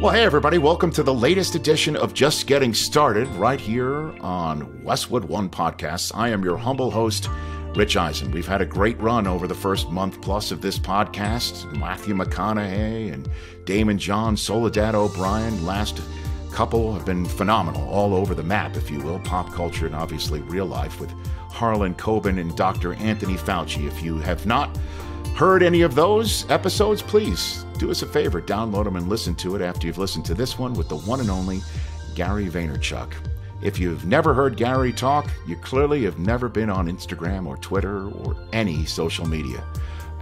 Well, hey, everybody, welcome to the latest edition of Just Getting Started right here on Westwood One Podcasts. I am your humble host, Rich Eisen. We've had a great run over the first month plus of this podcast. Matthew McConaughey and Daymond John, Soledad O'Brien, last couple have been phenomenal, all over the map, if you will, pop culture and obviously real life with Harlan Coben and Dr. Anthony Fauci. If you have not heard any of those episodes, please do us a favor, download them and listen to it after you've listened to this one with the one and only Gary Vaynerchuk. If you've never heard Gary talk, you clearly have never been on Instagram or Twitter or any social media.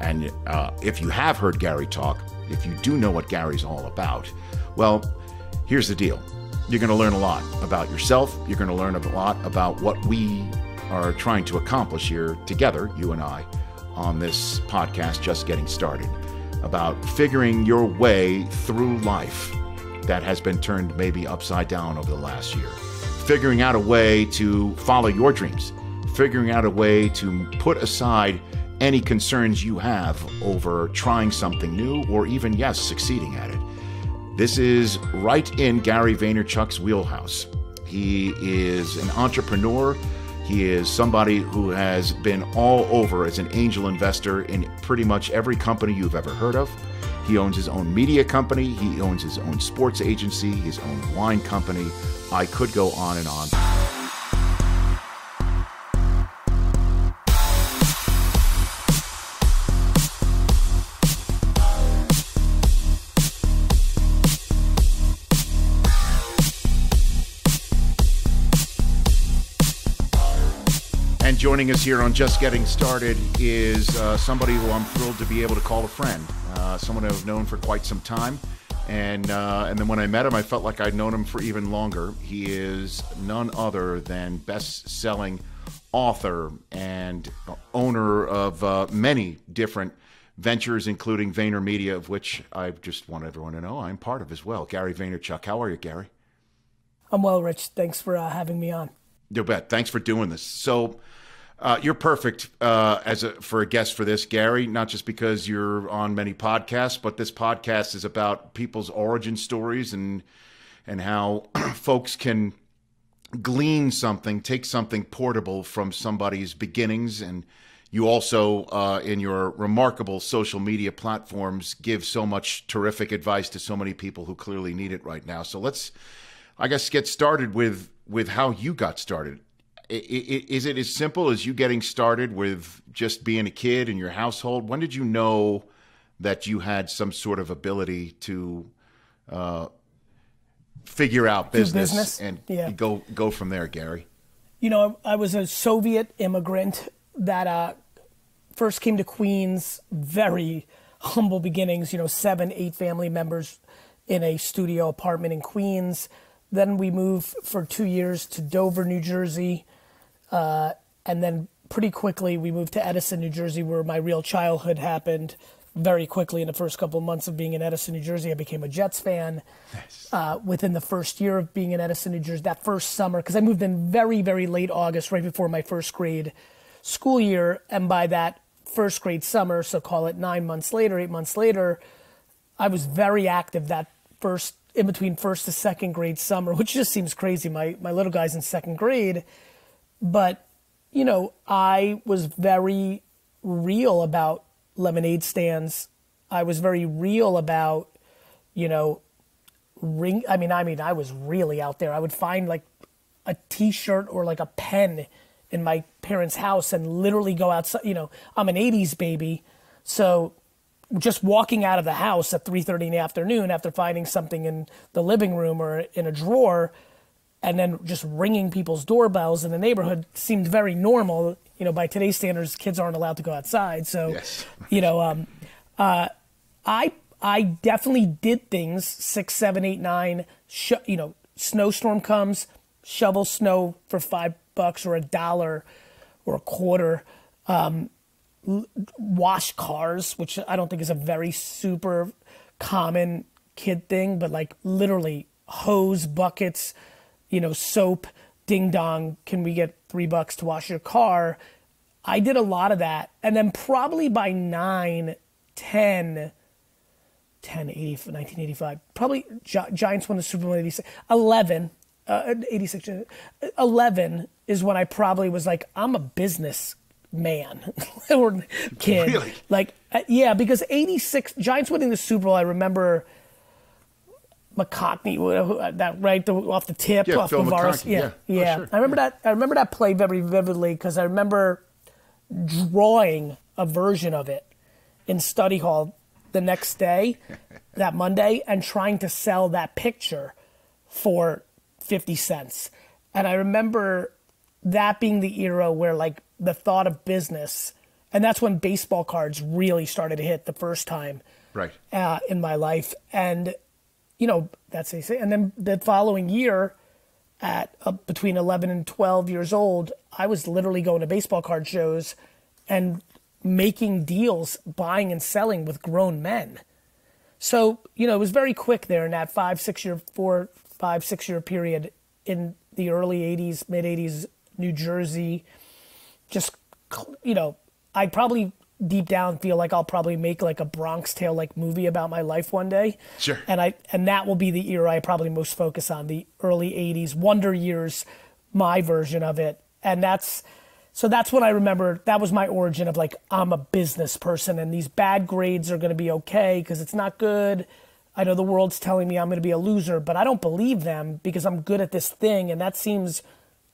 And uh, if you have heard Gary talk, if you do know what Gary's all about, well, here's the deal. You're going to learn a lot about yourself. You're going to learn a lot about what we are trying to accomplish here together, you and I, on this podcast, Just Getting Started, about figuring your way through life that has been turned maybe upside down over the last year, figuring out a way to follow your dreams, figuring out a way to put aside any concerns you have over trying something new or even, yes, succeeding at it. This is right in Gary Vaynerchuk's wheelhouse. He is an entrepreneur he is somebody who has been all over as an angel investor in pretty much every company you've ever heard of. He owns his own media company, he owns his own sports agency, his own wine company. I could go on and on. Joining us here on Just Getting Started is uh, somebody who I'm thrilled to be able to call a friend, uh, someone I've known for quite some time. And, uh, and then when I met him, I felt like I'd known him for even longer. He is none other than best selling author and owner of uh, many different ventures, including VaynerMedia, of which I just want everyone to know I'm part of as well. Gary Vaynerchuk. How are you, Gary? I'm well, Rich. Thanks for uh, having me on. You bet. Thanks for doing this. So, uh, you're perfect uh, as a, for a guest for this, Gary. Not just because you're on many podcasts, but this podcast is about people's origin stories and and how folks can glean something, take something portable from somebody's beginnings, and you also, uh, in your remarkable social media platforms, give so much terrific advice to so many people who clearly need it right now. So let's, I guess, get started with with how you got started is it as simple as you getting started with just being a kid in your household? When did you know that you had some sort of ability to uh, figure out business, business? and yeah. go go from there, Gary? You know, I was a Soviet immigrant that uh, first came to Queens, very humble beginnings. You know, seven, eight family members in a studio apartment in Queens. Then we moved for two years to Dover, New Jersey uh, and then pretty quickly we moved to Edison, New Jersey, where my real childhood happened. Very quickly, in the first couple of months of being in Edison, New Jersey, I became a Jets fan. Nice. Uh, within the first year of being in Edison, New Jersey, that first summer, because I moved in very, very late August, right before my first grade school year, and by that first grade summer, so call it nine months later, eight months later, I was very active that first in between first to second grade summer, which just seems crazy. My my little guy's in second grade, but, you know, I was very real about lemonade stands. I was very real about, you know, ring. I mean, I mean, I was really out there. I would find like a T-shirt or like a pen in my parents' house and literally go outside. You know, I'm an '80s baby, so just walking out of the house at 3:30 in the afternoon after finding something in the living room or in a drawer and then just ringing people's doorbells in the neighborhood seemed very normal. You know, by today's standards, kids aren't allowed to go outside. So, yes. you know, um, uh, I I definitely did things six, seven, eight, nine. Sh- you know, snowstorm comes, shovel snow for five bucks or a dollar or a quarter. Um, wash cars, which I don't think is a very super common kid thing, but like literally hose buckets you know, soap, ding dong, can we get three bucks to wash your car? I did a lot of that. And then probably by nine, ten, 10, 10, 80, 1985. Probably Gi- Giants won the Super Bowl in 86. 11, uh, 86, uh, 11 is when I probably was like, I'm a business man or kid. Really? Like, uh, yeah, because 86, Giants winning the Super Bowl, I remember Who- uh, that right the, off the tip, Yeah, off Phil Bavaro's. McConkey, Yeah, yeah. Oh, sure, I remember that. I remember that play very vividly because I remember drawing a version of it in study hall the next day, that Monday, and trying to sell that picture for 50 cents. And I remember that being the era where, like, the thought of business, and that's when baseball cards really started to hit the first time Right. uh, in my life. And, you know, that's they say. And then the following year, at uh, between 11 and 12 years old, I was literally going to baseball card shows and making deals, buying and selling with grown men. So, you know, it was very quick there in that five, six year, four, five, six year period in the early 80s, mid 80s, New Jersey. Just, you know, I probably deep down feel like I'll probably make like a Bronx Tale like movie about my life one day. Sure. And I and that will be the era I probably most focus on, the early 80s, Wonder Years, my version of it. And that's so that's when I remember that was my origin of like I'm a business person and these bad grades are going to be okay because it's not good. I know the world's telling me I'm going to be a loser, but I don't believe them because I'm good at this thing and that seems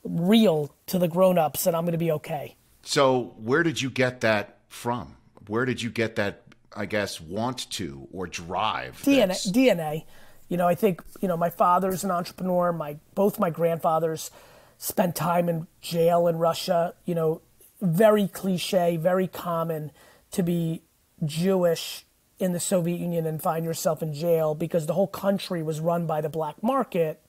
real to the grown-ups and I'm going to be okay. So, where did you get that from? Where did you get that, I guess, want to or drive? DNA, that's- DNA. You know, I think you know my father's an entrepreneur. My both my grandfathers spent time in jail in Russia. You know, very cliche, very common to be Jewish in the Soviet Union and find yourself in jail because the whole country was run by the black market.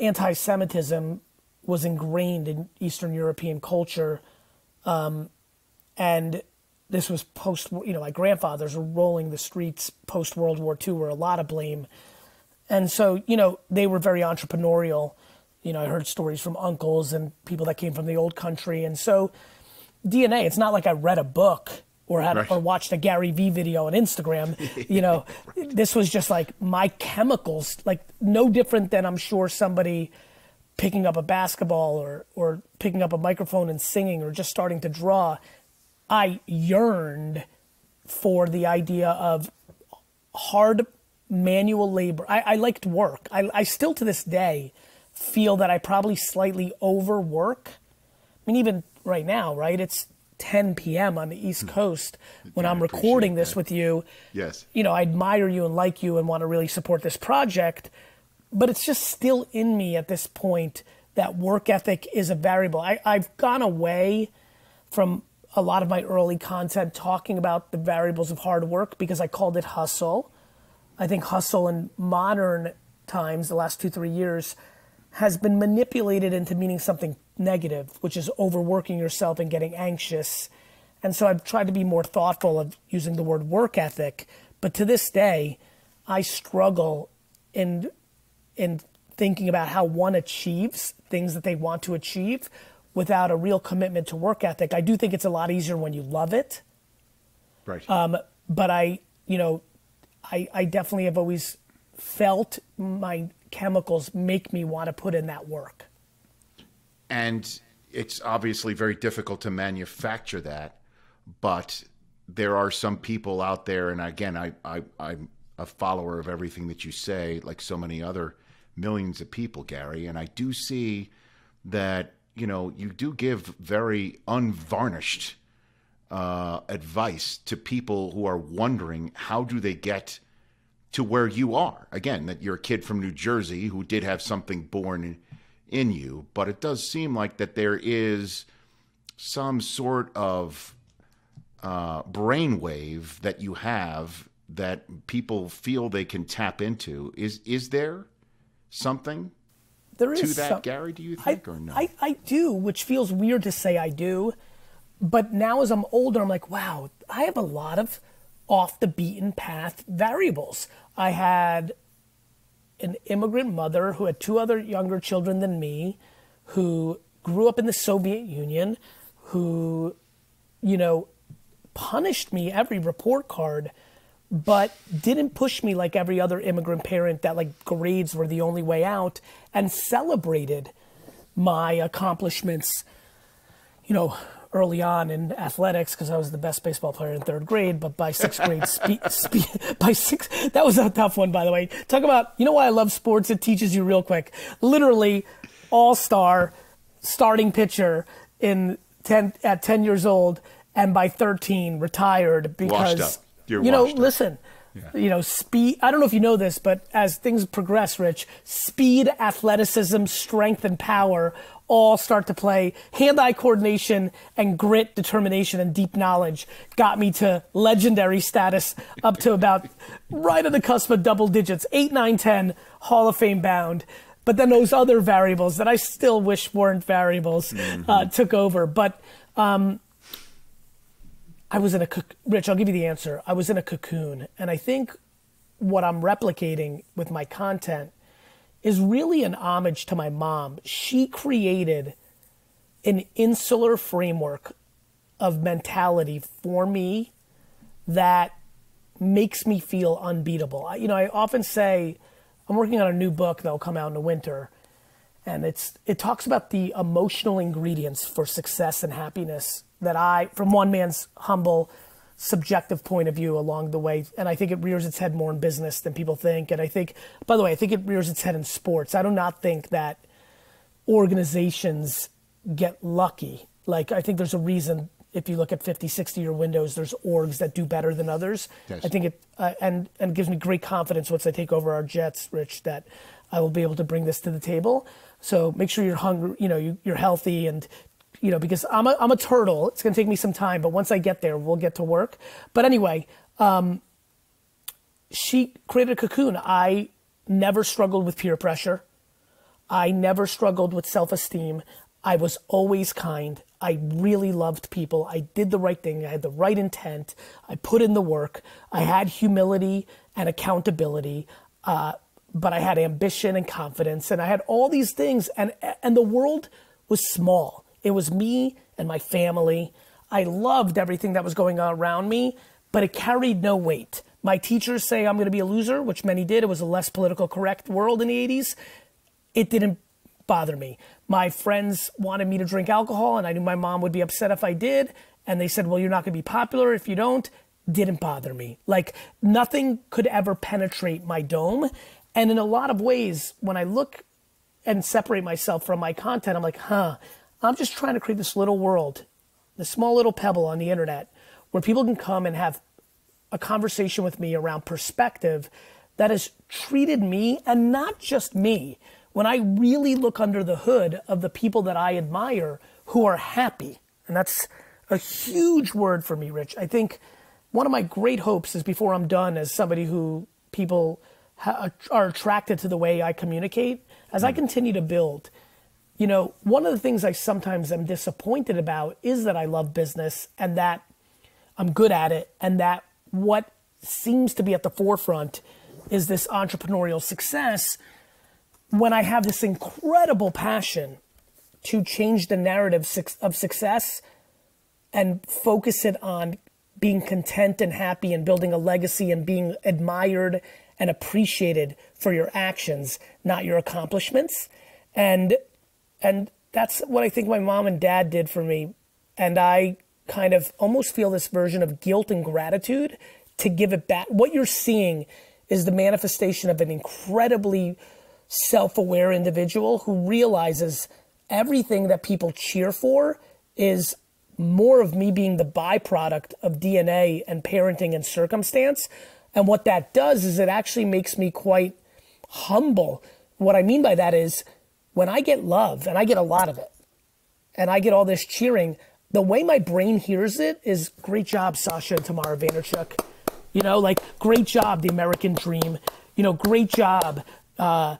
Anti-Semitism was ingrained in Eastern European culture um, and this was post you know my grandfathers were rolling the streets post world war ii were a lot of blame. And so you know they were very entrepreneurial. You know i heard stories from uncles and people that came from the old country. And so dna it's not like i read a book or had Right. or watched a gary vee video on instagram you know. This was just like my chemicals like no different than i'm sure somebody picking up a basketball or or picking up a microphone and singing or just starting to draw i yearned for the idea of hard manual labor i, I liked work I, I still to this day feel that i probably slightly overwork i mean even right now right it's 10 p.m on the east hmm. coast when I i'm recording this that. with you Yes. you know, I admire you and like you and want to really support this project, but it's just still in me at this point that work ethic is a variable. I, I've gone away from a lot of my early content talking about the variables of hard work because I called it hustle. I think hustle in modern times, the last two, three years, has been manipulated into meaning something negative, which is overworking yourself and getting anxious. And so I've tried to be more thoughtful of using the word work ethic. But to this day, I struggle in in thinking about how one achieves things that they want to achieve without a real commitment to work ethic. I do think it's a lot easier when you love it Right. Um, but I, you know, I, I definitely have always felt my chemicals make me want to put in that work. and it's obviously very difficult to manufacture that but there are some people out there and again I, I i'm a follower of everything that you say like so many other millions of people gary and i do see that you know you do give very unvarnished uh, advice to people who are wondering how do they get to where you are. Again, that you're a kid from New Jersey who did have something born in, you, but it does seem like that there is some sort of uh, brainwave that you have that people feel they can tap into. Is is there something There to is that, some- Gary? Do you I, think or no? I, I do, which feels weird to say I do. But now as I'm older, I'm like, wow, I have a lot of off the beaten path variables. I had an immigrant mother who had two other younger children than me, who grew up in the Soviet Union, who, you know, punished me every report card but didn't push me like every other immigrant parent that like grades were the only way out and celebrated my accomplishments, you know, early on in athletics because I was the best baseball player in third grade. But by sixth grade, spe- spe- by six, that was a tough one, by the way. Talk about, you know why I love sports? It teaches you real quick. Literally, all star starting pitcher in 10, at 10 years old, and by 13, retired because, you know, up. listen. Yeah. You know, speed. I don't know if you know this, but as things progress, Rich, speed, athleticism, strength, and power all start to play. Hand eye coordination and grit, determination, and deep knowledge got me to legendary status up to about right on the cusp of double digits 8, 9, 10, Hall of Fame bound. But then those other variables that I still wish weren't variables uh, mm-hmm. uh, took over. But um, I was in a, Rich, I'll give you the answer. I was in a cocoon. And I think what I'm replicating with my content is really an homage to my mom. She created an insular framework of mentality for me that makes me feel unbeatable. You know, I often say I'm working on a new book that'll come out in the winter and it's it talks about the emotional ingredients for success and happiness that I from one man's humble subjective point of view along the way. And I think it rears its head more in business than people think. And I think, by the way, I think it rears its head in sports. I do not think that organizations get lucky. Like, I think there's a reason if you look at 50, 60 year windows, there's orgs that do better than others. Yes. I think it, uh, and, and gives me great confidence once I take over our Jets, Rich, that I will be able to bring this to the table. So make sure you're hungry, you know, you, you're healthy and you know, because I'm a, I'm a turtle. It's going to take me some time, but once I get there, we'll get to work. But anyway, um, she created a cocoon. I never struggled with peer pressure. I never struggled with self esteem. I was always kind. I really loved people. I did the right thing. I had the right intent. I put in the work. I had humility and accountability. Uh, but I had ambition and confidence, and I had all these things, and and the world was small. It was me and my family. I loved everything that was going on around me, but it carried no weight. My teachers say I'm going to be a loser, which many did. It was a less political correct world in the 80s. It didn't bother me. My friends wanted me to drink alcohol, and I knew my mom would be upset if I did. And they said, Well, you're not going to be popular if you don't. Didn't bother me. Like nothing could ever penetrate my dome. And in a lot of ways, when I look and separate myself from my content, I'm like, huh, I'm just trying to create this little world, this small little pebble on the internet where people can come and have a conversation with me around perspective that has treated me and not just me. When I really look under the hood of the people that I admire who are happy, and that's a huge word for me, Rich. I think one of my great hopes is before I'm done as somebody who people are attracted to the way I communicate, as I mm. continue to build you know, one of the things I sometimes am disappointed about is that I love business and that I'm good at it and that what seems to be at the forefront is this entrepreneurial success when I have this incredible passion to change the narrative of success and focus it on being content and happy and building a legacy and being admired and appreciated for your actions, not your accomplishments. And and that's what I think my mom and dad did for me. And I kind of almost feel this version of guilt and gratitude to give it back. What you're seeing is the manifestation of an incredibly self aware individual who realizes everything that people cheer for is more of me being the byproduct of DNA and parenting and circumstance. And what that does is it actually makes me quite humble. What I mean by that is when I get love, and I get a lot of it, and I get all this cheering, the way my brain hears it is great job, Sasha and Tamara Vaynerchuk. You know, like great job, the American dream. You know, great job, uh,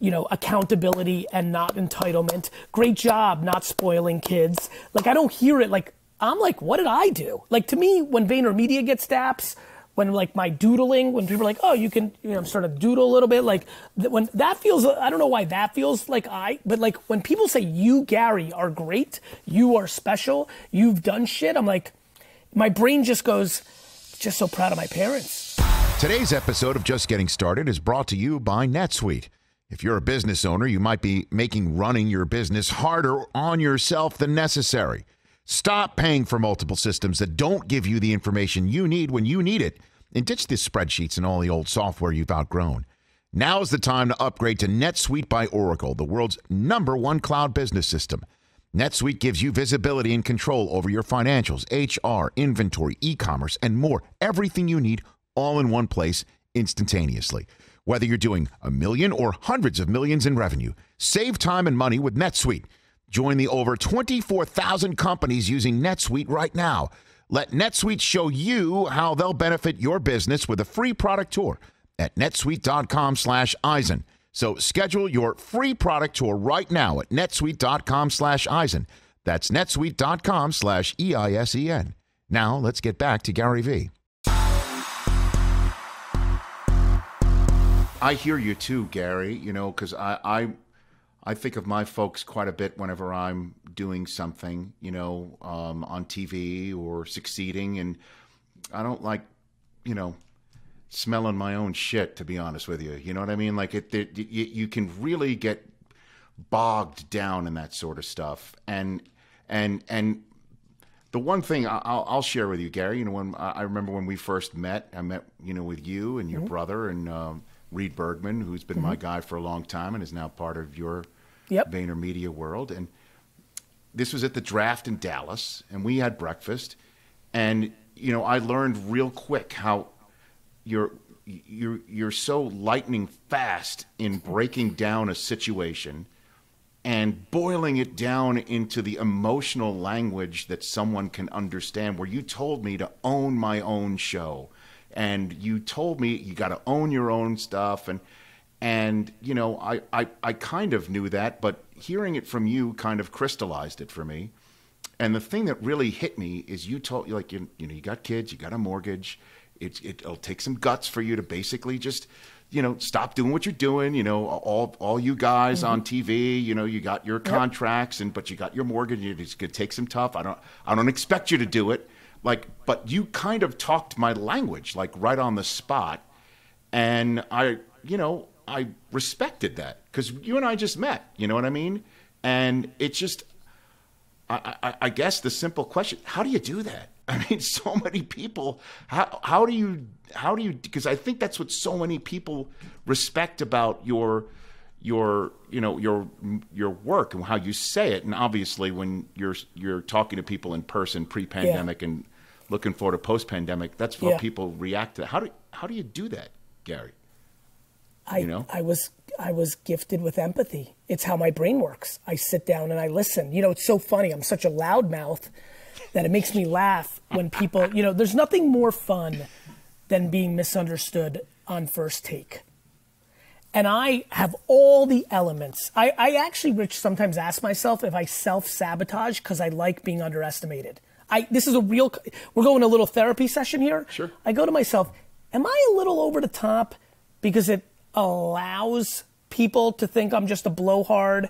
you know, accountability and not entitlement. Great job, not spoiling kids. Like I don't hear it like I'm like, what did I do? Like to me, when VaynerMedia gets daps, when like my doodling, when people are like, oh, you can, you know, sort of doodle a little bit, like when that feels, I don't know why that feels like I, but like when people say you, Gary, are great, you are special, you've done shit, I'm like, my brain just goes, just so proud of my parents. Today's episode of Just Getting Started is brought to you by NetSuite. If you're a business owner, you might be making running your business harder on yourself than necessary. Stop paying for multiple systems that don't give you the information you need when you need it, and ditch the spreadsheets and all the old software you've outgrown. Now's the time to upgrade to NetSuite by Oracle, the world's number one cloud business system. NetSuite gives you visibility and control over your financials, HR, inventory, e commerce, and more. Everything you need all in one place instantaneously. Whether you're doing a million or hundreds of millions in revenue, save time and money with NetSuite. Join the over 24,000 companies using NetSuite right now. Let NetSuite show you how they'll benefit your business with a free product tour at netsuite.com slash Eisen. So schedule your free product tour right now at netsuite.com slash Eisen. That's netsuite.com slash E-I-S-E-N. Now let's get back to Gary Vee. I hear you too, Gary, you know, because I, I I think of my folks quite a bit whenever I'm doing something, you know, um, on TV or succeeding. And I don't like, you know, smelling my own shit, to be honest with you. You know what I mean? Like, it, it you, you can really get bogged down in that sort of stuff. And, and, and, the one thing I'll, I'll, share with you, Gary, you know, when I remember when we first met, I met, you know, with you and your mm-hmm. brother and um, Reed Bergman, who's been mm-hmm. my guy for a long time and is now part of your yep. VaynerMedia world. And this was at the draft in Dallas, and we had breakfast. And you know, I learned real quick how you're you're you're so lightning fast in breaking down a situation and boiling it down into the emotional language that someone can understand where you told me to own my own show and you told me you got to own your own stuff and and you know I, I i kind of knew that but hearing it from you kind of crystallized it for me. And the thing that really hit me is you told you like you, you know you got kids you got a mortgage. It, it'll take some guts for you to basically just you know stop doing what you're doing you know all all you guys mm-hmm. on tv you know you got your contracts and but you got your mortgage it's going to take some tough. I don't i don't expect you to do it. Like but you kind of talked my language like right on the spot. And i you know i respected that because you and i just met you know what i mean and it's just I, I, I guess the simple question how do you do that i mean so many people how, how do you how do you because i think that's what so many people respect about your your you know your your work and how you say it and obviously when you're you're talking to people in person pre-pandemic yeah. and looking forward to post pandemic, that's what yeah. people react to. How do how do you do that, Gary? I you know? I was I was gifted with empathy. It's how my brain works. I sit down and I listen. You know, it's so funny. I'm such a loudmouth that it makes me laugh when people, you know, there's nothing more fun than being misunderstood on first take. And I have all the elements. I, I actually, Rich, sometimes ask myself if I self sabotage because I like being underestimated. I this is a real. We're going a little therapy session here. Sure. I go to myself. Am I a little over the top because it allows people to think I'm just a blowhard?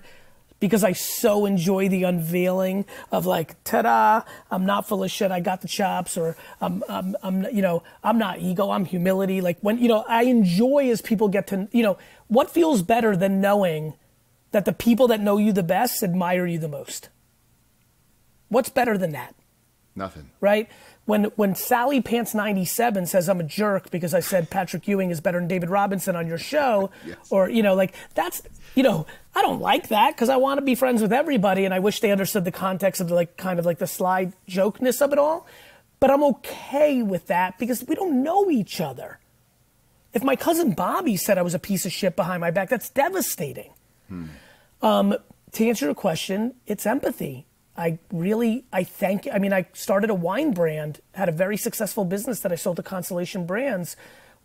Because I so enjoy the unveiling of like, ta-da! I'm not full of shit. I got the chops, or I'm, I'm, I'm, you know, I'm not ego. I'm humility. Like when, you know, I enjoy as people get to, you know, what feels better than knowing that the people that know you the best admire you the most? What's better than that? Nothing. Right? When when Sally Pants 97 says I'm a jerk because I said Patrick Ewing is better than David Robinson on your show yes. or you know like that's you know I don't like that cuz I want to be friends with everybody and I wish they understood the context of the, like kind of like the slide jokeness of it all. But I'm okay with that because we don't know each other. If my cousin Bobby said I was a piece of shit behind my back, that's devastating. Hmm. Um, to answer your question, it's empathy. I really, I thank, I mean, I started a wine brand, had a very successful business that I sold to Constellation Brands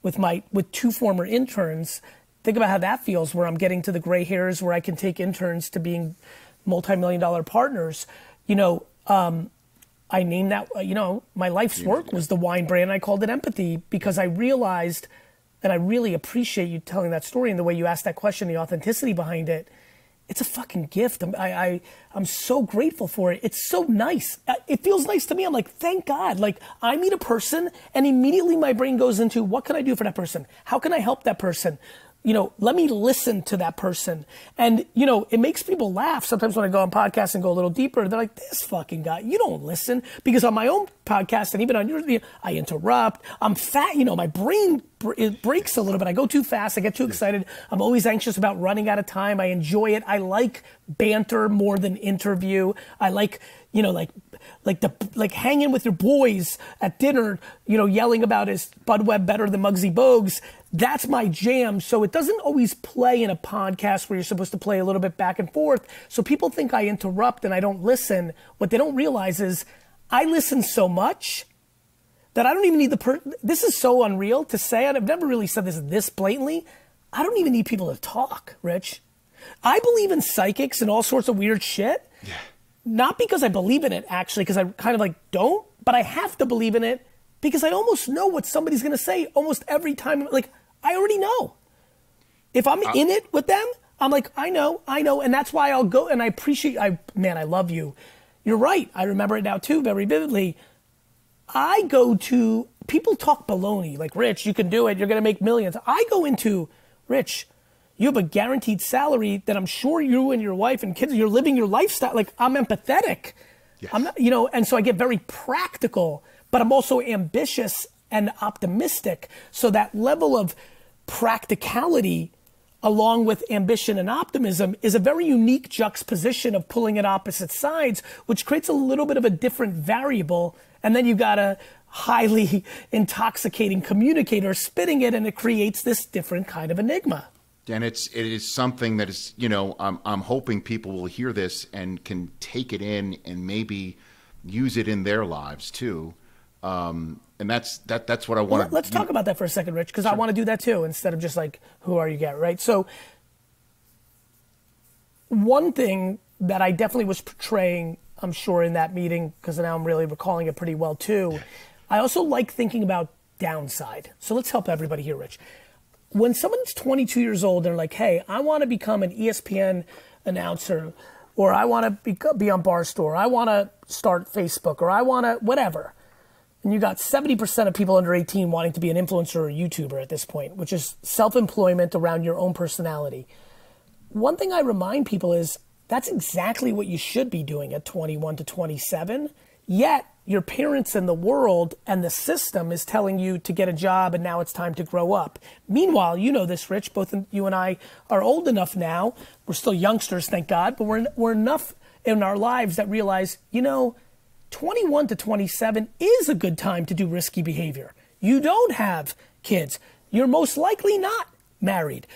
with my, with two former interns. Think about how that feels where I'm getting to the gray hairs where I can take interns to being multi-million dollar partners. You know, um, I named that, you know, my life's work was the wine brand. I called it empathy because I realized, and I really appreciate you telling that story and the way you asked that question, the authenticity behind it it's a fucking gift. I'm, I, I, I'm so grateful for it. It's so nice. Uh, It feels nice to me. I'm like, thank God. Like, I meet a person and immediately my brain goes into what can I do for that person? How can I help that person? You know, let me listen to that person. And, you know, it makes people laugh sometimes when I go on podcasts and go a little deeper. They're like, this fucking guy, you don't listen. Because on my own podcast and even on yours, I interrupt. I'm fat, you know, my brain it breaks a little bit. I go too fast. I get too excited. I'm always anxious about running out of time. I enjoy it. I like banter more than interview. I like, you know, like, like the like hanging with your boys at dinner, you know, yelling about is Spud Webb better than Muggsy Bogues. That's my jam. So it doesn't always play in a podcast where you're supposed to play a little bit back and forth. So people think I interrupt and I don't listen. What they don't realize is I listen so much that I don't even need the per. This is so unreal to say. and I've never really said this this blatantly. I don't even need people to talk, Rich. I believe in psychics and all sorts of weird shit. Yeah. Not because I believe in it, actually, because I kind of like don't, but I have to believe in it because I almost know what somebody's going to say almost every time. Like, I already know. If I'm uh. in it with them, I'm like, I know, I know. And that's why I'll go and I appreciate, I, man, I love you. You're right. I remember it now too, very vividly. I go to people talk baloney like Rich, you can do it, you're gonna make millions. I go into Rich, you have a guaranteed salary that I'm sure you and your wife and kids you're living your lifestyle. Like I'm empathetic. I'm not, you know, and so I get very practical, but I'm also ambitious and optimistic. So that level of practicality along with ambition and optimism is a very unique juxtaposition of pulling at opposite sides, which creates a little bit of a different variable. And then you've got a highly intoxicating communicator spitting it, and it creates this different kind of enigma. And it's it is something that is you know I'm I'm hoping people will hear this and can take it in and maybe use it in their lives too. Um, and that's that that's what I want. Let- Let's talk about that for a second, Rich, because I want to do that too, instead of just like, who are you, get right? So, one thing that I definitely was portraying, I'm sure, in that meeting, because now I'm really recalling it pretty well too. I also like thinking about downside. So let's help everybody here, Rich. When someone's 22 years old, they're like, hey, I want to become an ESPN announcer, or I want to be, be on Barstool, or I want to start Facebook, or I want to whatever and you got 70% of people under 18 wanting to be an influencer or YouTuber at this point, which is self employment around your own personality. One thing I remind people is that's exactly what you should be doing at 21 to 27. Yet your parents and the world and the system is telling you to get a job and now it's time to grow up. Meanwhile, you know this, Rich, both you and I are old enough now. We're still youngsters, thank God, but we're, we're enough in our lives that realize, you know, 21 to 27 is a good time to do risky behavior. You don't have kids. You're most likely not married.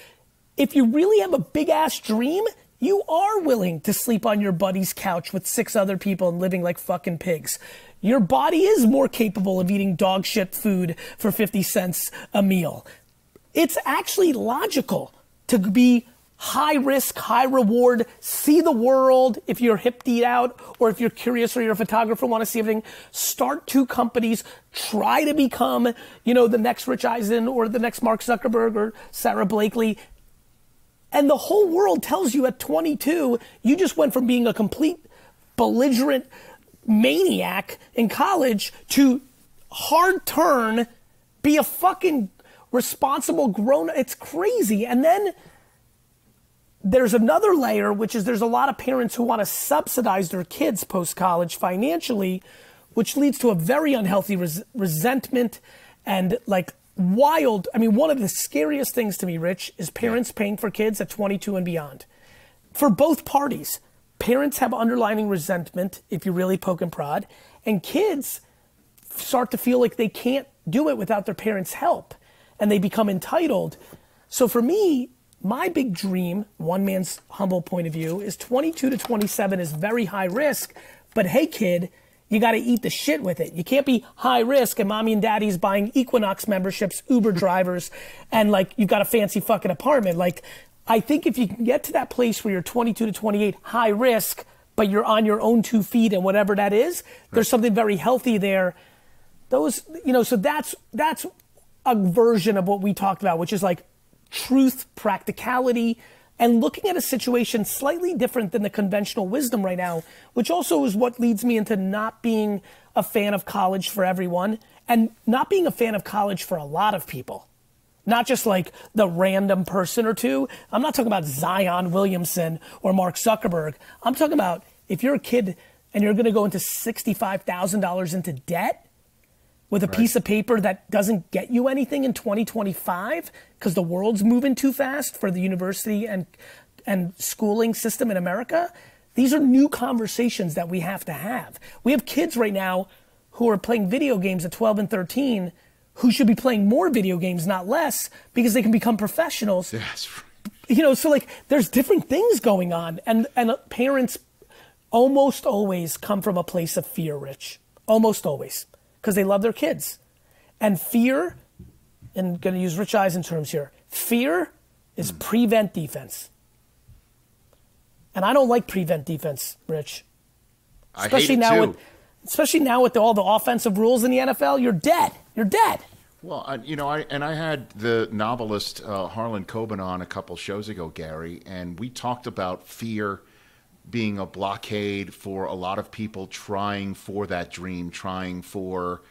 If you really have a big ass dream, you are willing to sleep on your buddy's couch with six other people and living like fucking pigs. Your body is more capable of eating dog shit food for 50 cents a meal. It's actually logical to be high risk, high reward, see the world if you're hip deed out or if you're curious or you're a photographer, want to see everything. Start two companies, try to become, you know, the next Rich Eisen or the next Mark Zuckerberg or Sara Blakely. And the whole world tells you at 22, you just went from being a complete belligerent maniac in college to hard turn, be a fucking responsible grown. It's crazy. And then there's another layer, which is there's a lot of parents who want to subsidize their kids post college financially, which leads to a very unhealthy res- resentment and like wild. I mean, one of the scariest things to me, Rich, is parents paying for kids at 22 and beyond. For both parties, parents have underlying resentment if you really poke and prod, and kids start to feel like they can't do it without their parents' help and they become entitled. So for me, my big dream, one man's humble point of view, is 22 to 27 is very high risk, but hey, kid, you got to eat the shit with it. You can't be high risk and mommy and daddy's buying Equinox memberships, Uber drivers, and like you've got a fancy fucking apartment. Like, I think if you can get to that place where you're 22 to 28, high risk, but you're on your own two feet and whatever that is, there's something very healthy there. Those, you know, so that's that's a version of what we talked about, which is like truth, practicality, and looking at a situation slightly different than the conventional wisdom right now, which also is what leads me into not being a fan of college for everyone and not being a fan of college for a lot of people. Not just like the random person or two. I'm not talking about Zion Williamson or Mark Zuckerberg. I'm talking about if you're a kid and you're going to go into $65,000 into debt with a right. piece of paper that doesn't get you anything in 2025 because the world's moving too fast for the university and and schooling system in America. These are new conversations that we have to have. We have kids right now who are playing video games at 12 and 13 who should be playing more video games, not less, because they can become professionals. Yes. You know, so like there's different things going on, and and parents almost always come from a place of fear, Rich. Almost always, because they love their kids, and fear. And I'm going to use Rich Eisen terms here. Fear is mm. prevent defense, and I don't like prevent defense, Rich. Especially now, with, especially now with all the offensive rules in the NFL, you're dead. You're dead. Well, I, you know, I and I had the novelist uh, Harlan Coben on a couple shows ago, Gary, and we talked about fear being a blockade for a lot of people trying for that dream, trying for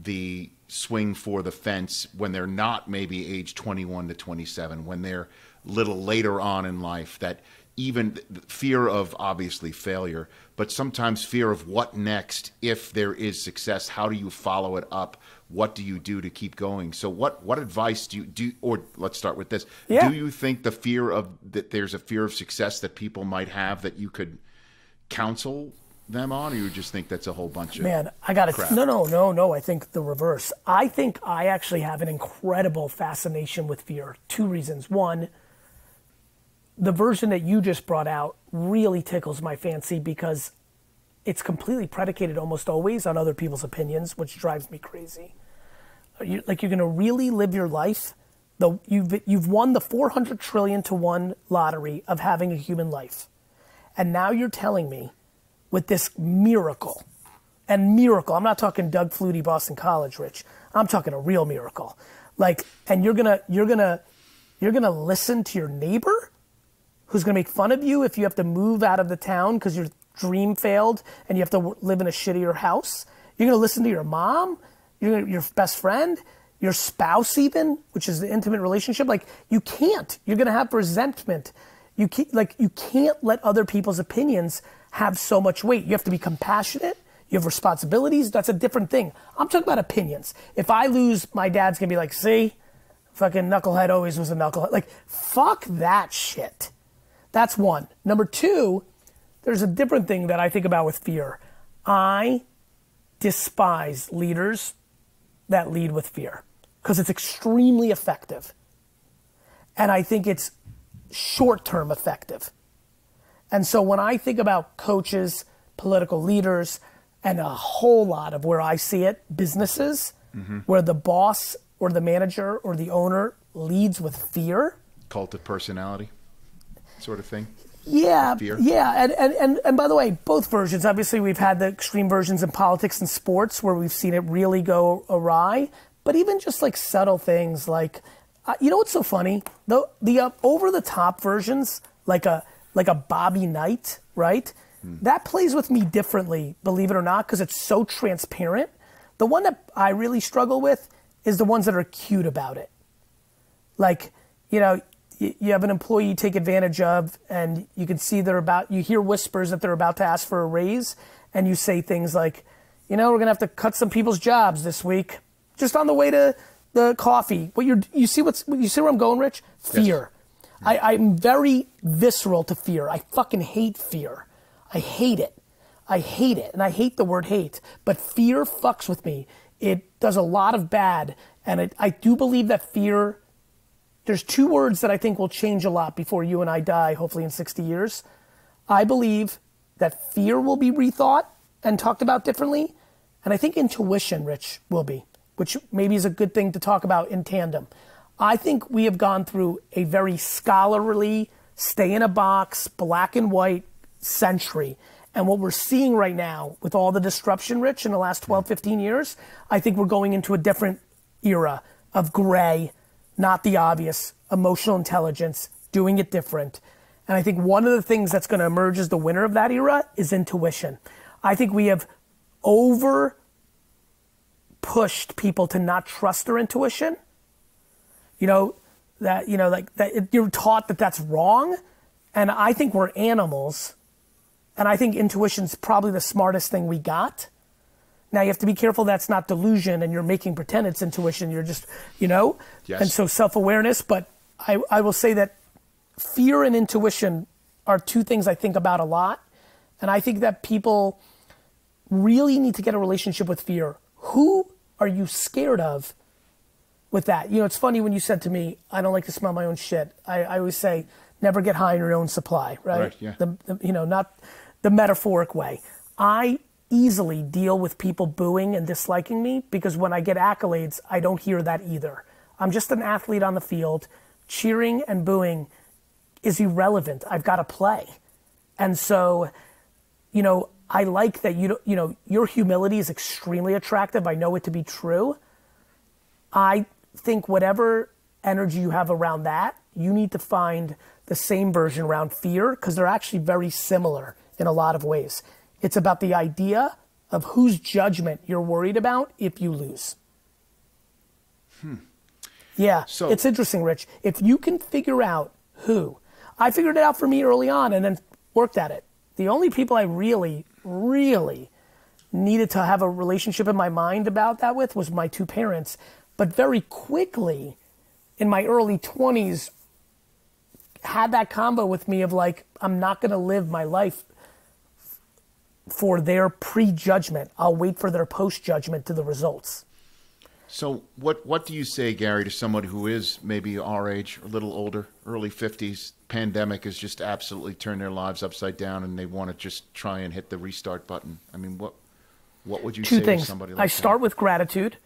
the swing for the fence when they're not maybe age 21 to 27, when they're a little later on in life. That even fear of obviously failure, but sometimes fear of what next if there is success. How do you follow it up? What do you do to keep going? So, what what advice do you do? Or let's start with this: yeah. Do you think the fear of that there's a fear of success that people might have that you could counsel them on, or you just think that's a whole bunch of man? I got to no, no, no, no. I think the reverse. I think I actually have an incredible fascination with fear. Two reasons. One the version that you just brought out really tickles my fancy because it's completely predicated almost always on other people's opinions, which drives me crazy. You, like you're going to really live your life. The, you've, you've won the 400 trillion to one lottery of having a human life. And now you're telling me with this miracle, and miracle, I'm not talking Doug Flutie, Boston College, Rich. I'm talking a real miracle. Like, and you're gonna, you're gonna, you're gonna listen to your neighbor who's going to make fun of you if you have to move out of the town because your dream failed and you have to live in a shittier house. You're going to listen to your mom, your, your best friend, your spouse, even, which is the intimate relationship. Like, you can't. You're going to have resentment. You can't, like, you can't let other people's opinions have so much weight. You have to be compassionate. You have responsibilities. That's a different thing. I'm talking about opinions. If I lose, my dad's going to be like, see, fucking knucklehead always was a knucklehead. Like, fuck that shit. That's one. Number two, there's a different thing that I think about with fear. I despise leaders that lead with fear because it's extremely effective. And I think it's short term effective. And so when I think about coaches, political leaders, and a whole lot of where I see it, businesses, mm-hmm. where the boss or the manager or the owner leads with fear. Cult of personality sort of thing? Yeah, yeah, and, and, and, and by the way, both versions. Obviously, we've had the extreme versions in politics and sports where we've seen it really go awry. But even just like subtle things, like uh, you know what's so funny? The the uh, over the top versions, like a like a Bobby Knight, right? Hmm. That plays with me differently, believe it or not, because it's so transparent. The one that I really struggle with is the ones that are cute about it. Like, you know, you have an employee you take advantage of and you can see they're about you hear whispers that they're about to ask for a raise and you say things like you know we're going to have to cut some people's jobs this week. Just on the way to the coffee. What you you see what's you see where i'm going rich? Fear. Yes. I, i'm very visceral to fear. I fucking hate fear. I hate it. I hate it and i hate the word hate but fear fucks with me. It does a lot of bad and it, i do believe that fear there's two words that I think will change a lot before you and I die, hopefully in 60 years. I believe that fear will be rethought and talked about differently. And I think intuition, Rich, will be, which maybe is a good thing to talk about in tandem. I think we have gone through a very scholarly, stay in a box, black and white century. And what we're seeing right now with all the disruption, Rich, in the last 12, 15 years, I think we're going into a different era of gray not the obvious, emotional intelligence, doing it different. And I think one of the things that's going to emerge as the winner of that era is intuition. I think we have over pushed people to not trust their intuition. You know, that, you know, like that you're taught that that's wrong. And I think we're animals. And I think intuition's probably the smartest thing we got. Now you have to be careful that's not delusion and you're making pretend it's intuition. You're just, you know, yes. and so self awareness. But I, I will say that fear and intuition are two things I think about a lot. And I think that people really need to get a relationship with fear. Who are you scared of with that? You know, it's funny when you said to me, I don't like to smell my own shit. I, I always say, never get high on your own supply, right? Right, yeah. The, the, you know, not the metaphoric way. I easily deal with people booing and disliking me because when I get accolades, I don't hear that either. I'm just an athlete on the field. Cheering and booing is irrelevant. I've got to play. And so, you know, I like that you you know, your humility is extremely attractive. I know it to be true. I think whatever energy you have around that, you need to find the same version around fear because they're actually very similar in a lot of ways. It's about the idea of whose judgment you're worried about if you lose. Hmm. Yeah, so, it's interesting, Rich. If you can figure out who, I figured it out for me early on and then worked at it. The only people I really, really needed to have a relationship in my mind about that with was my two parents. But very quickly, in my early 20s, had that combo with me of like, I'm not going to live my life for their prejudgment. I'll wait for their post judgment to the results. So, what what do you say, Gary, to somebody who is maybe our age, a little older, early fifties? Pandemic has just absolutely turned their lives upside down, and they want to just try and hit the restart button. I mean, what what would you Two say things. to somebody like I start that? with gratitude.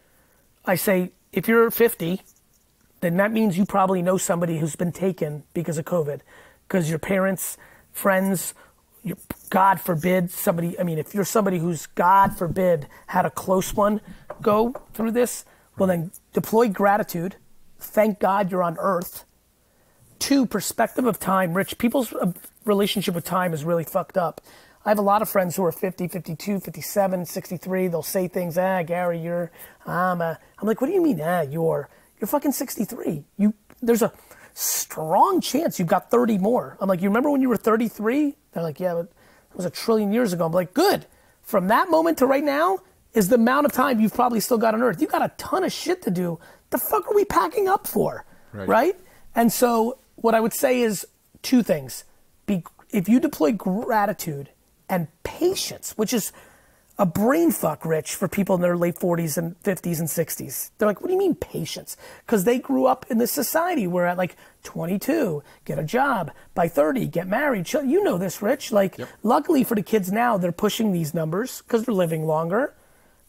I say, if you're 50, then that means you probably know somebody who's been taken because of COVID, because your parents, friends, God forbid somebody. I mean, if you're somebody who's God forbid had a close one go through this, well then deploy gratitude. Thank God you're on Earth. Two, perspective of time. Rich, people's uh, relationship with time is really fucked up. I have a lot of friends who are 50, 52, 57, 63. They'll say things, ah, Gary, you're, I'm a, I'm like, what do you mean, ah, you're, you're fucking 63. You, there's a strong chance you've got 30 more. I'm like, you remember when you were 33? They're like, yeah, but it was a trillion years ago. I'm like, good. From that moment to right now is the amount of time you've probably still got on Earth. You got a ton of shit to do. The fuck are we packing up for? Right. right? And so what I would say is two things. Be, if you deploy gratitude and patience, which is a brain fuck, Rich, for people in their late 40s and 50s and 60s. They're like, what do you mean patience? Because they grew up in this society where at like 22, get a job, by 30, get married. You know this, Rich. Like, yep. luckily for the kids now, they're pushing these numbers because they're living longer.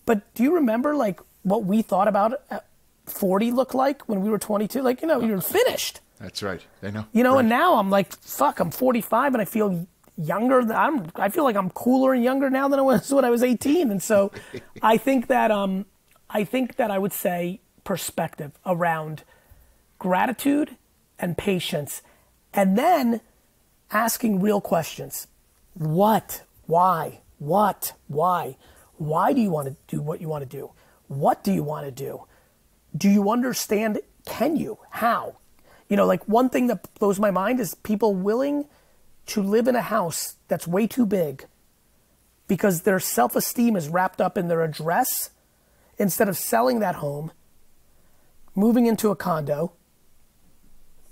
But do you remember like what we thought about uh, 40 looked like when we were 22? Like, you know, you're finished. That's right. I know. You know, right. and now I'm like, fuck, I'm 45 and I feel younger. I'm, I feel like I'm cooler and younger now than I was when I was 18. And so I think that, um, I think that I would say perspective around gratitude and patience and then asking real questions. What? Why? What? Why? Why do you want to do what you want to do? What do you want to do? Do you understand? Can you? How? You know, like one thing that blows my mind is people willing to live in a house that's way too big because their self esteem is wrapped up in their address instead of selling that home, moving into a condo,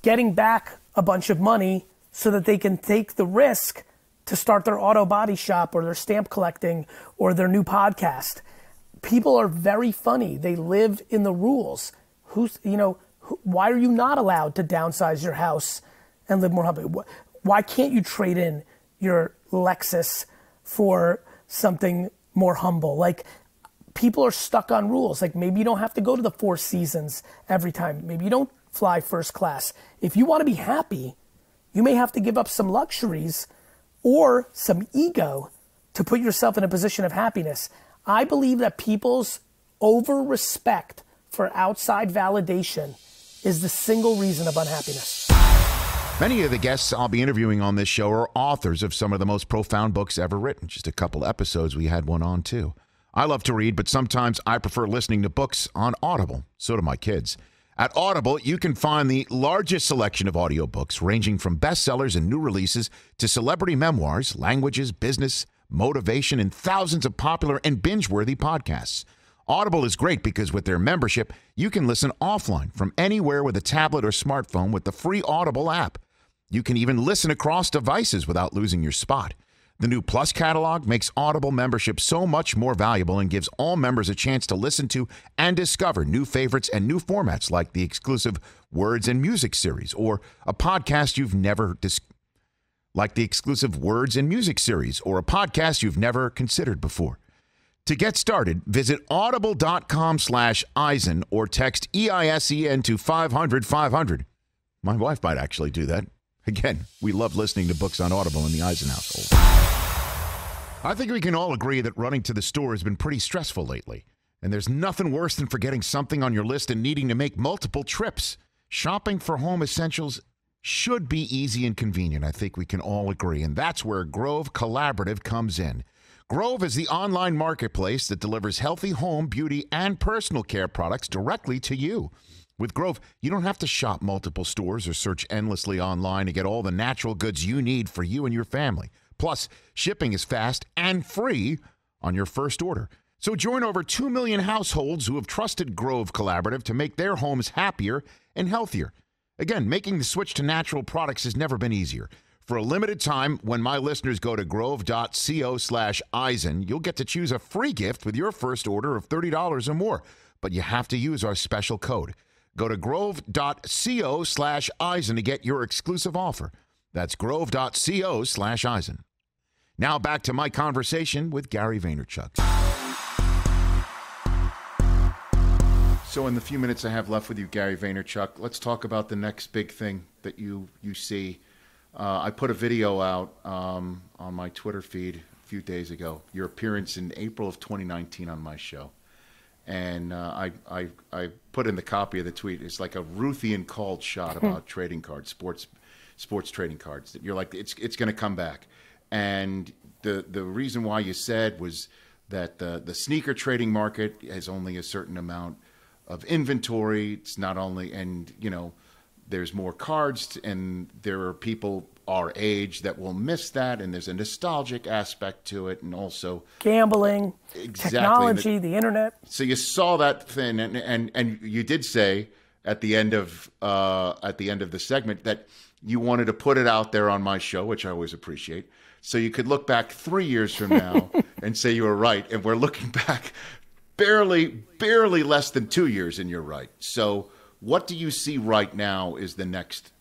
getting back a bunch of money so that they can take the risk to start their auto body shop or their stamp collecting or their new podcast. People are very funny. They live in the rules. Who's, you know, why are you not allowed to downsize your house and live more humbly? Why can't you trade in your Lexus for something more humble? Like, people are stuck on rules. Like, maybe you don't have to go to the Four Seasons every time. Maybe you don't fly first class. If you want to be happy, you may have to give up some luxuries or some ego to put yourself in a position of happiness. I believe that people's over respect for outside validation is the single reason of unhappiness. Many of the guests I'll be interviewing on this show are authors of some of the most profound books ever written. Just a couple episodes, we had one on too. I love to read, but sometimes I prefer listening to books on Audible. So do my kids. At Audible, you can find the largest selection of audiobooks, ranging from bestsellers and new releases to celebrity memoirs, languages, business, motivation, and thousands of popular and binge worthy podcasts. Audible is great because with their membership, you can listen offline from anywhere with a tablet or smartphone with the free Audible app. You can even listen across devices without losing your spot. The new Plus catalog makes Audible membership so much more valuable and gives all members a chance to listen to and discover new favorites and new formats like the exclusive Words and Music series or a podcast you've never dis- like the exclusive Words and Music series or a podcast you've never considered before. To get started, visit audible.com slash Eisen or text E-I-S-E-N to 500 500. My wife might actually do that. Again, we love listening to books on Audible in the Eisen household. I think we can all agree that running to the store has been pretty stressful lately. And there's nothing worse than forgetting something on your list and needing to make multiple trips. Shopping for home essentials should be easy and convenient. I think we can all agree. And that's where Grove Collaborative comes in. Grove is the online marketplace that delivers healthy home, beauty, and personal care products directly to you. With Grove, you don't have to shop multiple stores or search endlessly online to get all the natural goods you need for you and your family. Plus, shipping is fast and free on your first order. So join over 2 million households who have trusted Grove Collaborative to make their homes happier and healthier. Again, making the switch to natural products has never been easier. For a limited time, when my listeners go to grove.co slash Eisen, you'll get to choose a free gift with your first order of $30 or more. But you have to use our special code. Go to grove.co slash Eisen to get your exclusive offer. That's grove.co slash Eisen. Now back to my conversation with Gary Vaynerchuk. So, in the few minutes I have left with you, Gary Vaynerchuk, let's talk about the next big thing that you you see. Uh, I put a video out um, on my Twitter feed a few days ago. Your appearance in April of 2019 on my show and uh, I, I, I put in the copy of the tweet. It's like a Ruthian called shot about trading cards, sports sports trading cards. That you're like, it's it's going to come back, and the the reason why you said was that the the sneaker trading market has only a certain amount of inventory. It's not only and you know there's more cards and there are people our age that will miss that and there's a nostalgic aspect to it and also gambling exactly. technology the, the, internet so you saw that thing and, and and you did say at the end of uh, at the end of the segment that you wanted to put it out there on my show which i always appreciate so you could look back three years from now and say you were right and we're looking back barely barely less than two years and you're right so what do you see right now is the next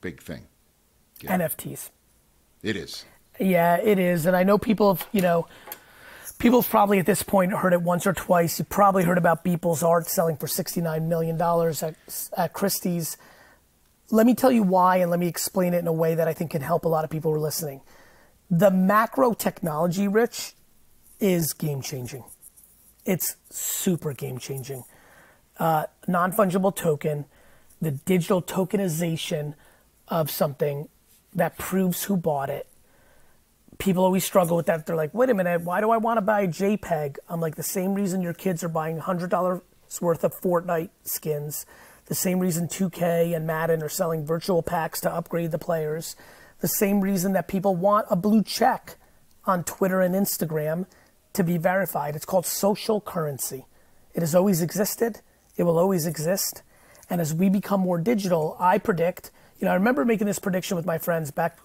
big thing yeah. NFTs. It is. Yeah, it is. And I know people have, you know, people have probably at this point heard it once or twice. You probably heard about Beeple's art selling for $69 million at, at Christie's. Let me tell you why, and let me explain it in a way that I think can help a lot of people who are listening. The macro technology, Rich, is game changing. It's super game changing. Uh, non fungible token, the digital tokenization of something that proves who bought it. People always struggle with that. They're like, wait a minute, why do I want to buy a JPEG? I'm like, the same reason your kids are buying $100 worth of Fortnite skins, the same reason 2K and Madden are selling virtual packs to upgrade the players, the same reason that people want a blue check on Twitter and Instagram to be verified. It's called social currency. It has always existed, it will always exist. And as we become more digital, I predict you know, I remember making this prediction with my friends back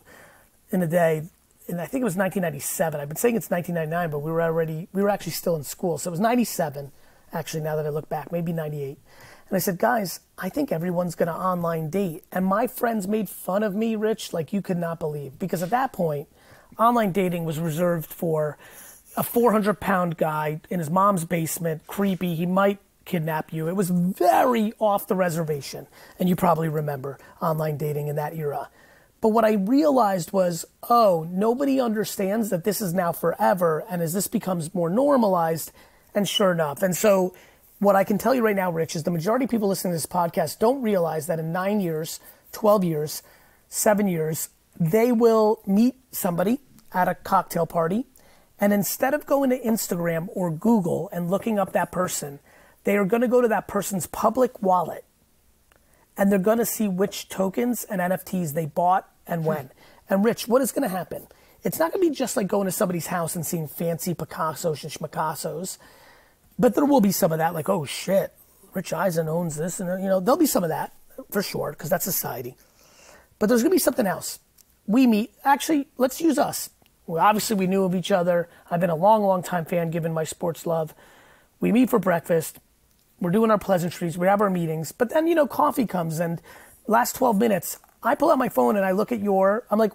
in the day, and I think it was 1997. I've been saying it's 1999, but we were already, we were actually still in school. So it was 97, actually, now that I look back, maybe 98. And I said, guys, I think everyone's going to online date. And my friends made fun of me, Rich, like you could not believe. Because at that point, online dating was reserved for a 400 pound guy in his mom's basement, creepy. He might kidnap you. It was very off the reservation. And you probably remember online dating in that era. But what I realized was, oh, nobody understands that this is now forever. And as this becomes more normalized, and sure enough. And so, what I can tell you right now, Rich, is the majority of people listening to this podcast don't realize that in nine years, 12 years, seven years, they will meet somebody at a cocktail party. And instead of going to Instagram or Google and looking up that person, they are going to go to that person's public wallet and they're going to see which tokens and NFTs they bought and hmm. when. And Rich, what is going to happen? It's not going to be just like going to somebody's house and seeing fancy Picassos and Schmicassos, but there will be some of that, like, oh shit, Rich Eisen owns this, and you know, there'll be some of that for sure because that's society. But there's going to be something else. We meet. Actually, let's use us. Well, obviously, we knew of each other. I've been a long, long time fan, given my sports love. We meet for breakfast. We're doing our pleasantries. We have our meetings. But then, you know, coffee comes, and last 12 minutes, I pull out my phone and I look at your. I'm like,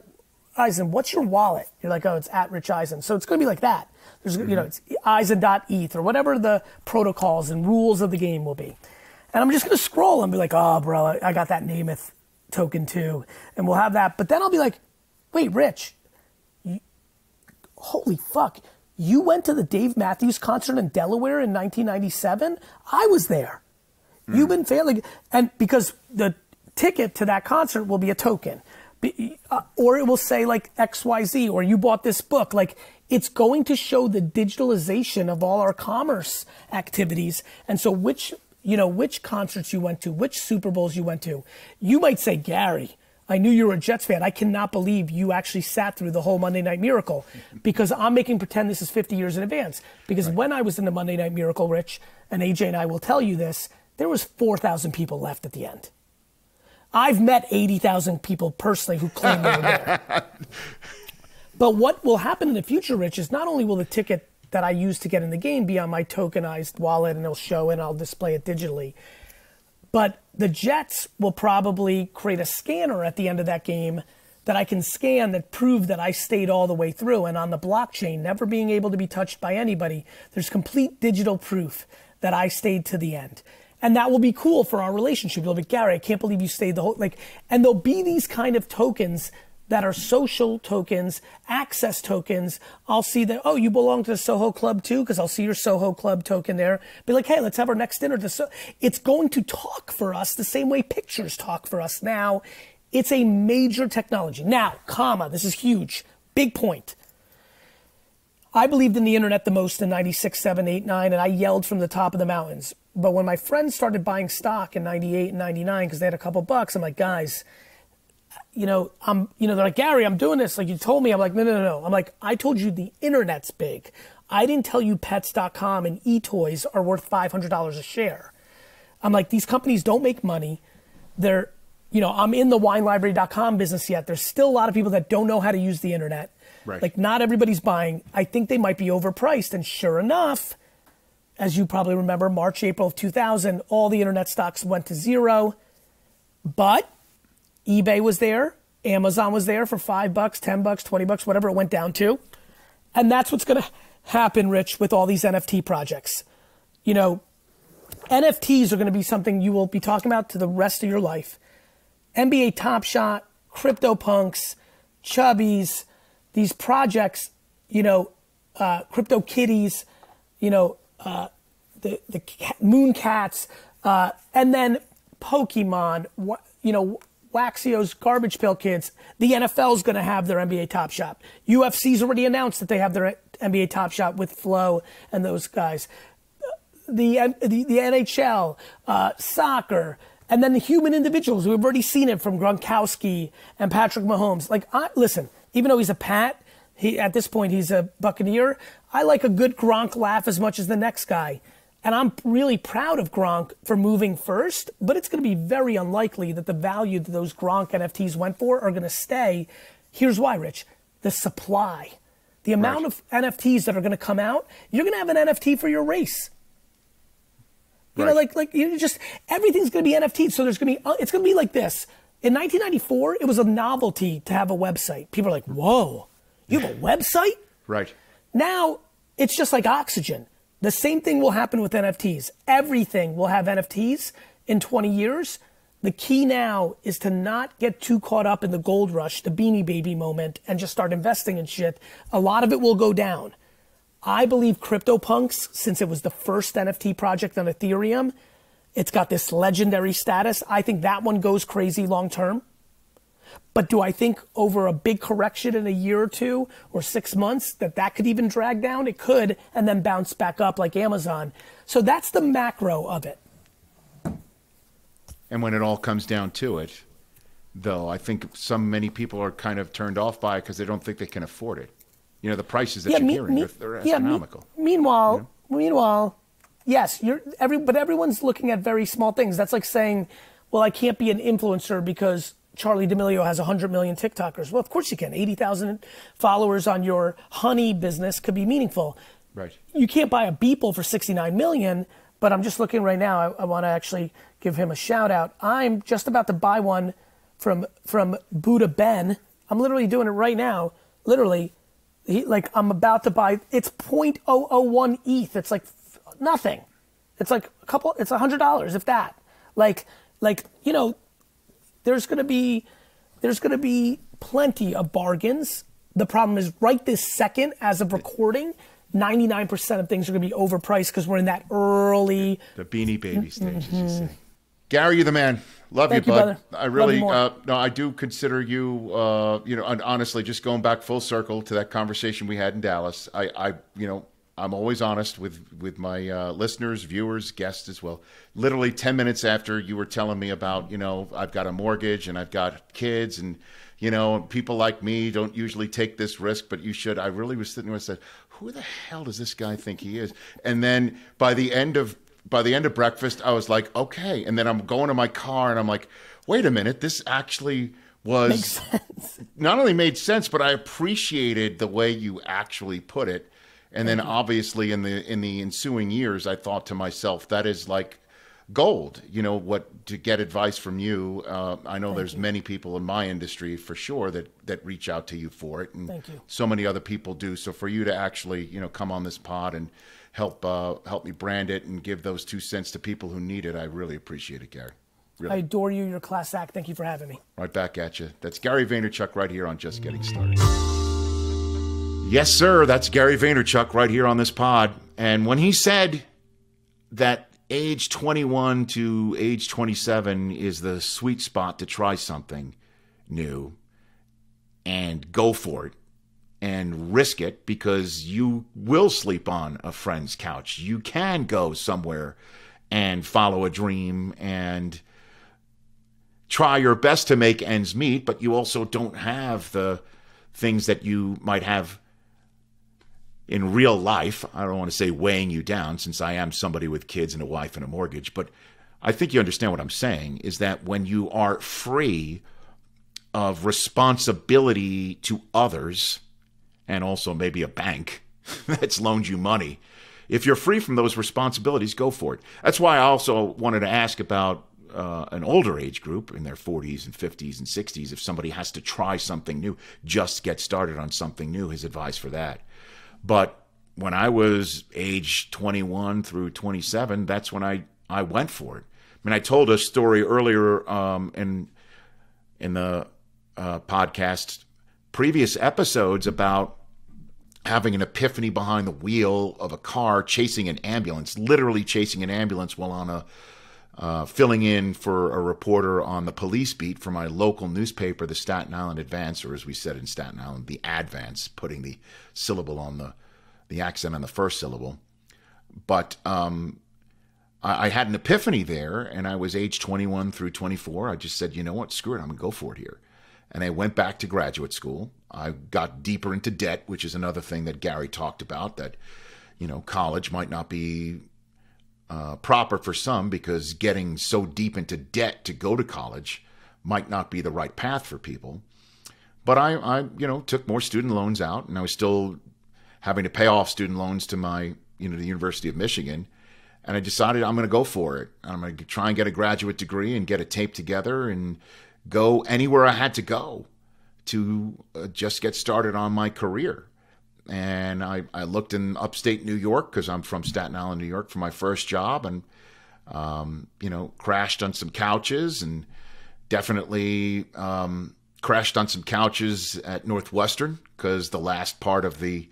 Eisen, what's your wallet? You're like, oh, it's at Rich Eisen. So it's going to be like that. There's, mm-hmm. you know, it's Eisen.eth or whatever the protocols and rules of the game will be. And I'm just going to scroll and be like, oh, bro, I got that Namath token too. And we'll have that. But then I'll be like, wait, Rich, you, holy fuck. You went to the Dave Matthews concert in Delaware in 1997? I was there. Mm. You've been failing. And because the ticket to that concert will be a token. Uh, or it will say like XYZ, or you bought this book. Like, it's going to show the digitalization of all our commerce activities. And so, which you know, which concerts you went to, which Super Bowls you went to. You might say, Gary, I knew you were a Jets fan. I cannot believe you actually sat through the whole Monday Night Miracle because I'm making pretend this is 50 years in advance. Because right. when I was in the Monday Night Miracle, Rich, and AJ and I will tell you this, there was 4,000 people left at the end. I've met 80,000 people personally who claim they were there. but what will happen in the future, Rich, is not only will the ticket that I use to get in the game be on my tokenized wallet and it'll show and I'll display it digitally. But the Jets will probably create a scanner at the end of that game that I can scan that prove that I stayed all the way through. And on the blockchain, never being able to be touched by anybody, there's complete digital proof that I stayed to the end. And that will be cool for our relationship. You'll be, Gary, I can't believe you stayed the whole, like, and there'll be these kind of tokens that are social tokens, access tokens. I'll see that, oh, you belong to the Soho Club too, because I'll see your Soho Club token there. Be like, hey, let's have our next dinner. It's going to talk for us the same way pictures talk for us now. It's a major technology. Now, comma, this is huge. Big point. I believed in the internet the most in 96, 7, 8, 9, and I yelled from the top of the mountains. But when my friends started buying stock in 98 and 99 because they had a couple bucks, I'm like, guys, you know, I'm, you know, they're like, Gary, I'm doing this. Like you told me. I'm like, no, no, no, no. I'm like, I told you the internet's big. I didn't tell you pets.com and eToys are worth $500 a share. I'm like, these companies don't make money. They're, you know, I'm in the winelibrary.com business yet. There's still a lot of people that don't know how to use the internet. Right. Like, not everybody's buying. I think they might be overpriced. And sure enough, as you probably remember, March, April of 2000, all the internet stocks went to zero. But eBay was there, Amazon was there for five bucks, 10 bucks, 20 bucks, whatever it went down to. And that's what's going to happen, Rich, with all these NFT projects. You know, NFTs are going to be something you will be talking about to the rest of your life. NBA Top Shot, CryptoPunks, Chubbies, these projects, you know, uh, Crypto Kitties, you know, uh, the, the Moon Cats, uh, and then Pokemon, you know, Waxio's Garbage Pail Kids. The NFL's going to have their NBA Top Shot. UFC's already announced that they have their NBA Top Shot with Flow and those guys. The, the, the NHL, uh, soccer, and then the human individuals. We've already seen it from Gronkowski and Patrick Mahomes. Like, I, listen, even though he's a Pat, he, at this point he's a Buccaneer. I like a good Gronk laugh as much as the next guy. And I'm really proud of Gronk for moving first, but it's going to be very unlikely that the value that those Gronk NFTs went for are going to stay. Here's why, Rich. The supply. The amount right. of NFTs that are going to come out, you're going to have an NFT for your race. You right. know, like like you just everything's going to be NFT. So there's going to be uh, it's going to be like this. In 1994, it was a novelty to have a website. People are like, "Whoa, you have a website?" Right. Now it's just like oxygen. The same thing will happen with NFTs. Everything will have NFTs in 20 years. The key now is to not get too caught up in the gold rush, the beanie baby moment, and just start investing in shit. A lot of it will go down. I believe CryptoPunks, since it was the first NFT project on Ethereum, it's got this legendary status. I think that one goes crazy long term. But do I think over a big correction in a year or two or six months that that could even drag down? It could, and then bounce back up like Amazon. So that's the macro of it. And when it all comes down to it, though, I think some many people are kind of turned off by it because they don't think they can afford it. You know, the prices that Yeah, you're me- hearing, me- they're, they're yeah, me- astronomical. meanwhile, meanwhile, yes, you're every, but everyone's looking at very small things. That's like saying, well, I can't be an influencer because Charli D'Amelio has 100 million TikTokers. Well, of course you can. 80,000 followers on your honey business could be meaningful. Right. You can't buy a Beeple for 69 million, but I'm just looking right now. I, I want to actually give him a shout out. I'm just about to buy one from from Buddha Ben. I'm literally doing it right now. Literally, he, like I'm about to buy. It's 0.001 ETH. It's like f- nothing. It's like a couple. It's a hundred dollars, if that. Like like you know, there's gonna be there's gonna be plenty of bargains. The problem is right this second, as of recording, 99% of things are gonna be overpriced because we're in that early. The beanie baby stage, as you say. Gary, you're the man. Love Mm-hmm. Thank you, you, bud. brother. I really, you uh, no, I do consider you, uh, you know, and honestly, just going back full circle to that conversation we had in Dallas. I, I, you know, I'm always honest with with my uh, listeners, viewers, guests as well. Literally ten minutes after you were telling me about, you know, I've got a mortgage and I've got kids, and you know, people like me don't usually take this risk, but you should. I really was sitting there and said, who the hell does this guy think he is? And then by the end of by the end of breakfast, I was like, okay. And then I'm going to my car and I'm like, wait a minute, this actually was not only made sense, but I appreciated the way you actually put it. And then obviously in the in the ensuing years, I thought to myself, that is like gold. You know what to get advice from you. Uh, I know there's many people in my industry for sure that that reach out to you for it, and Thank you. so many other people do. So for you to actually you know come on this pod and help uh, help me brand it and give those two cents to people who need it, I really appreciate it, Gary. Really. I adore you. You're a class act. Thank you for having me. Right back at you. That's Gary Vaynerchuk right here on Just Getting Started. Yes, sir. That's Gary Vaynerchuk right here on this pod. And when he said that age 21 to age 27 is the sweet spot to try something new and go for it and risk it because you will sleep on a friend's couch. You can go somewhere and follow a dream and try your best to make ends meet, but you also don't have the things that you might have in real life. I don't want to say weighing you down since I am somebody with kids and a wife and a mortgage, but I think you understand what I'm saying is that when you are free of responsibility to others and also maybe a bank that's loaned you money, if you're free from those responsibilities, go for it. That's why I also wanted to ask about uh, an older age group in their 40s and 50s and 60s. If somebody has to try something new, just get started on something new, his advice for that. But when I was age 21 through 27, that's when I, I went for it. I mean, I told a story earlier um, in in the uh, podcast previous episodes about having an epiphany behind the wheel of a car chasing an ambulance, literally chasing an ambulance while on a uh, filling in for a reporter on the police beat for my local newspaper, the Staten Island Advance, or as we said in Staten Island, the Advance, putting the syllable on the the accent on the first syllable. But um, I, I had an epiphany there, and I was age 21 through 24. I just said, you know what, screw it, I'm gonna go for it here. And I went back to graduate school. I got deeper into debt, which is another thing that Gary talked about. That you know, college might not be uh, proper for some because getting so deep into debt to go to college might not be the right path for people. But I, I, you know, took more student loans out, and I was still having to pay off student loans to my, you know, the University of Michigan. And I decided I'm going to go for it. I'm going to try and get a graduate degree and get it taped together and go anywhere I had to go to uh, just get started on my career and I, I looked in upstate New York because I'm from Staten Island, New York, for my first job, and um, you know, crashed on some couches, and definitely um, crashed on some couches at Northwestern because the last part of the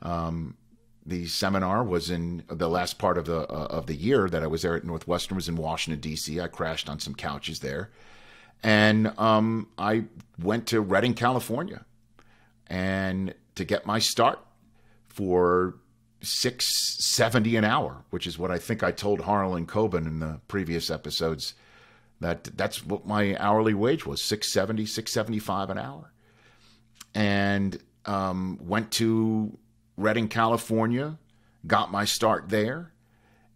um, the seminar was in the last part of the uh, of the year that I was there at Northwestern was in Washington D.C. I crashed on some couches there, And um, I went to Redding, California, and to get my start for six seventy an hour, which is what I think I told Harlan Coben in the previous episodes. That that's what my hourly wage was 670 675 an hour and um, went to Redding, California, got my start there,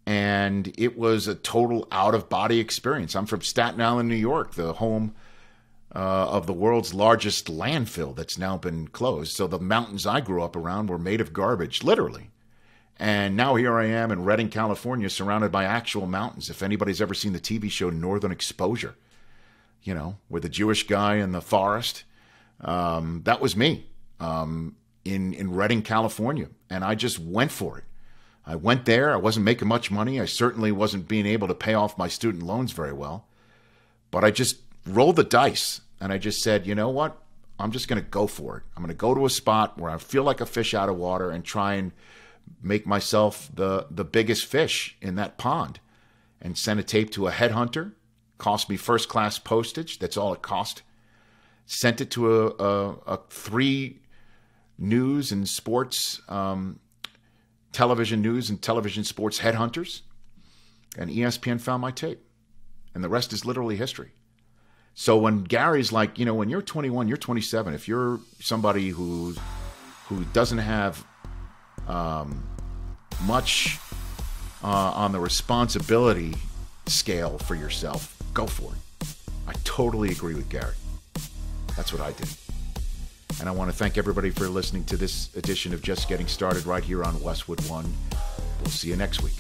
and it was a total out of body experience. I'm from Staten Island, New York, the home uh, of the world's largest landfill that's now been closed. So the mountains I grew up around were made of garbage, literally. And now here I am in Redding, California, surrounded by actual mountains. If anybody's ever seen the TV show Northern Exposure, you know, with the Jewish guy in the forest, um, that was me um, in in Redding, California, and I just went for it. I went there. I wasn't making much money. I certainly wasn't being able to pay off my student loans very well, but I just rolled the dice and I just said, you know what? I'm just going to go for it. I'm going to go to a spot where I feel like a fish out of water and try and make myself the the biggest fish in that pond and send a tape to a headhunter cost me first class postage that's all it cost sent it to a, a, a three news and sports um, television news and television sports headhunters and espn found my tape and the rest is literally history so when gary's like you know when you're 21 you're 27 if you're somebody who who doesn't have um, much uh, on the responsibility scale for yourself, go for it. I totally agree with Gary. That's what I did. And I want to thank everybody for listening to this edition of Just Getting Started right here on Westwood One. We'll see you next week.